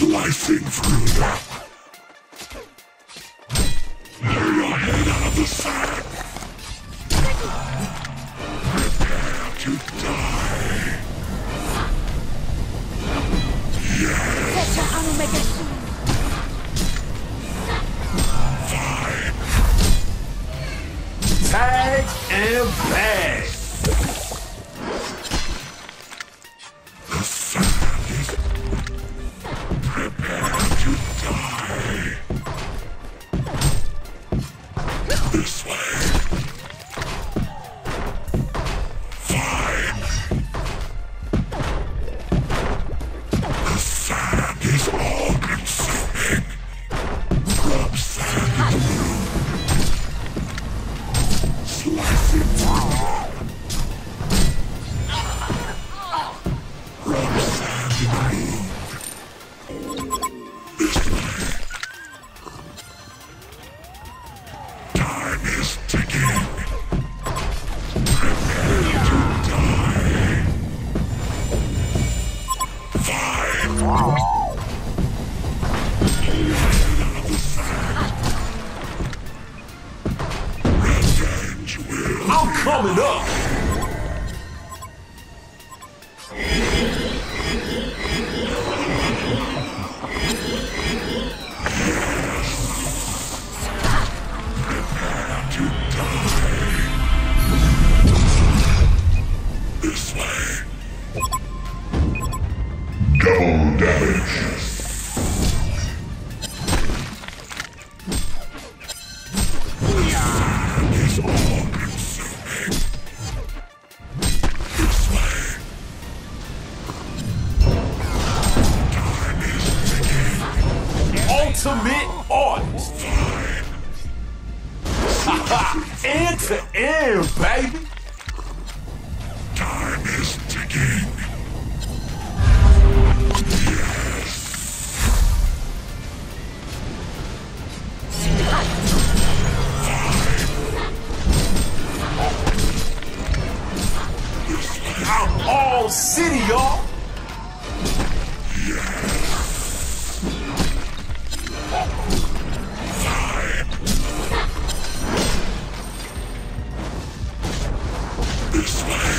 Slicing through them. Lay your head out of the sand. Prepare to die. Tetra Omega Tag and bag. Coming up. Ultimate artist. end to end, baby. Time is ticking. I'm all city, This way.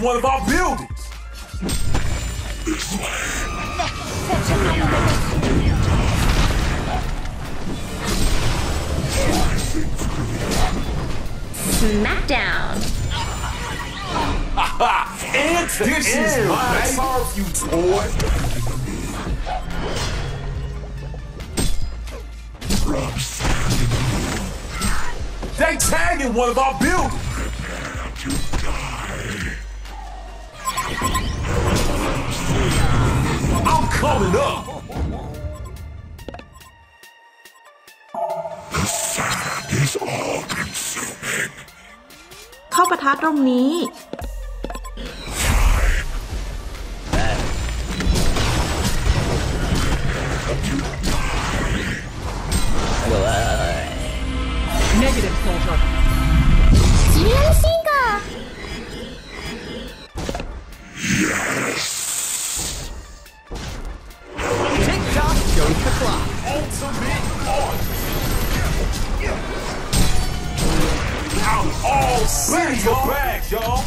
Tagging one of our buildings. this way. Tetra Omega Slicing through Smackdown. end to This is my baby. turf, you toy. rub sand in the They tagging one of our buildings. Coming up. The sand is all consuming. เข้าปะทะตรงนี้ Negative, all city, y'all. bags, y'all.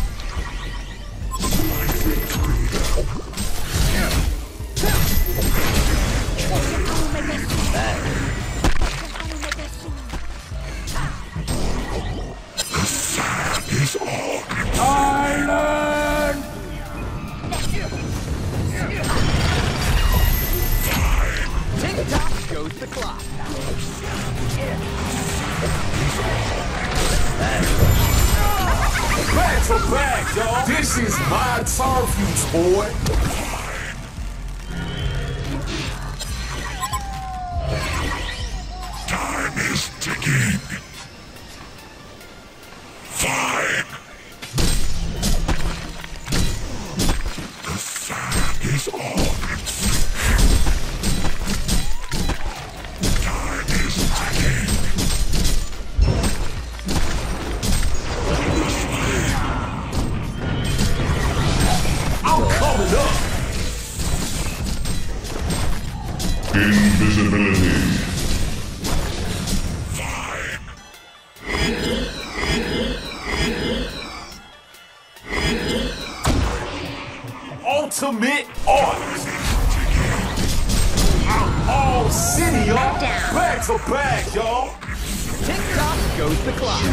The sand is all consuming. Back back, y'all. This is my turf, boy. Invisibility. Ultimate art. I'm all city, y'all. Down. Back to back, y'all. Tick tock goes the clock.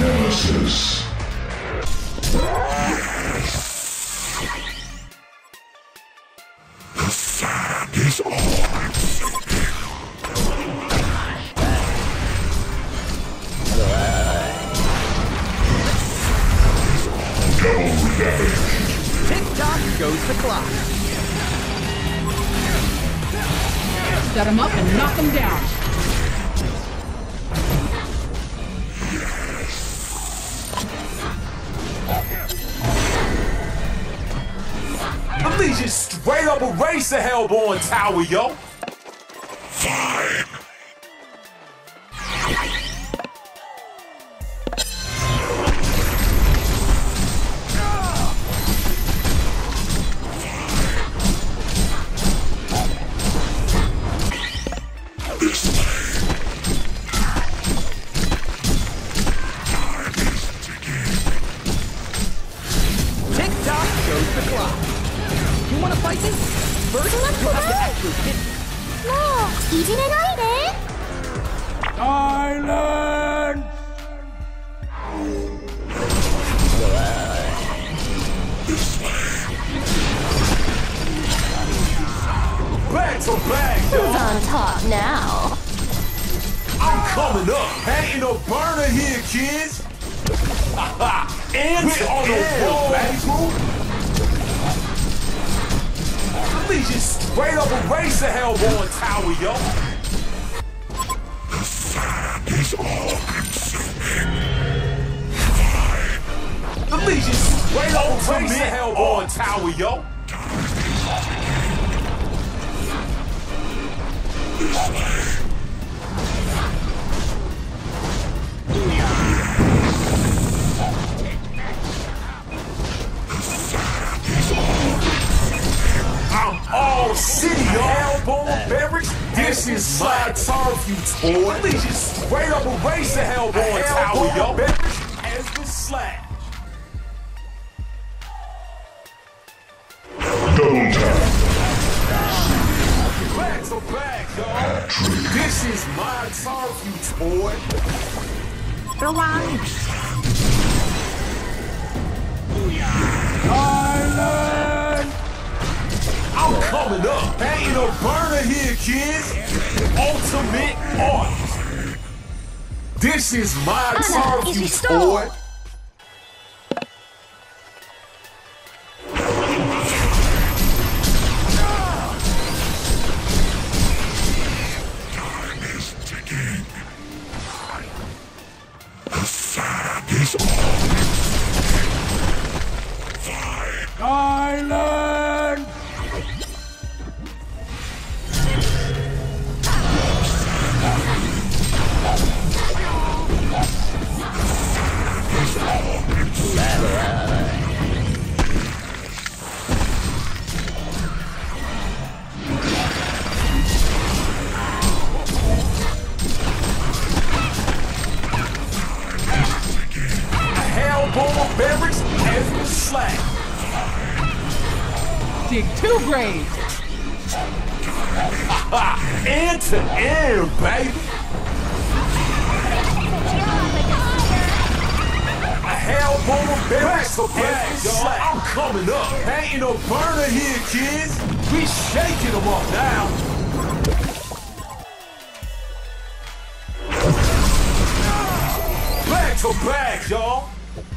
Nemesis. Is on. Double damage. Tick tock goes the clock. Set him up and knock him down. Least straight up erase the Hellbourne Tower, yo. Fine. On the road. At least you straight up erase the Hellbourne Tower, yo. The fan is all consuming. Least you straight up erase the Hellbourne Tower, yo. executes forward. just Straight up erase the Hellbourne Tower, yo. As the slash. Double. Back to back. This is my target, boy. Rewind. Booyah. Island! I'm coming up. Ain't no burner here, kids. Ultimate art. This is my Anna, turf, you boy. Dig two graves. End to end, baby. A Hellbourne Beverage as the slack. I'm coming up. Ain't no burner here, kids. We shaking them up now. Back to back, y'all.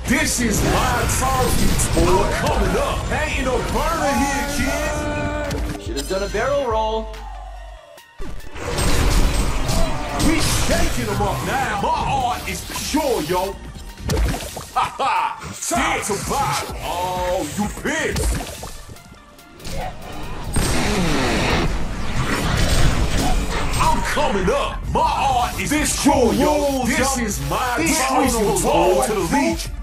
This is live targets, boy. Coming up. Ain't no burner here, kids. Should have done a barrel roll. We shaking them up now. My art is pure, yo. Ha ha! Time to buy. Oh, you pissed. I'm coming up. My art is this pure, yo. This is my this is to the leech.